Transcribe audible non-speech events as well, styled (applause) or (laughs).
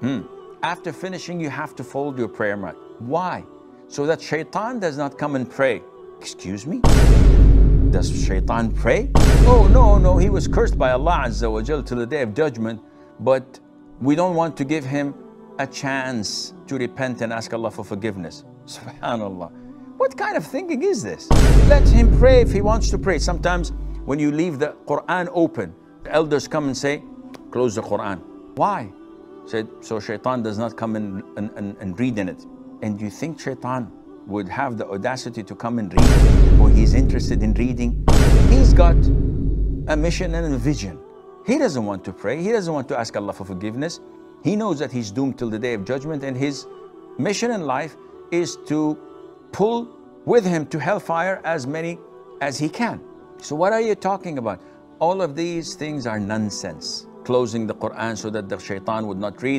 Hmm. After finishing, you have to fold your prayer mat. Why? So that shaitan does not come and pray. Excuse me? Does shaitan pray? Oh, no, no, he was cursed by Allah Azza wa Jal till the day of judgment, but we don't want to give him a chance to repent and ask Allah for forgiveness. (laughs) Subhanallah. What kind of thinking is this? Let him pray if he wants to pray. Sometimes when you leave the Quran open, the elders come and say, close the Quran. Why? So shaitan does not come and, and, and, and read in it. And you think shaitan would have the audacity to come and read or he's interested in reading? He's got a mission and a vision. He doesn't want to pray. He doesn't want to ask Allah for forgiveness. He knows that he's doomed till the day of judgment and his mission in life is to pull with him to hellfire as many as he can. So what are you talking about? All of these things are nonsense. Closing the Quran so that the shaitan would not read.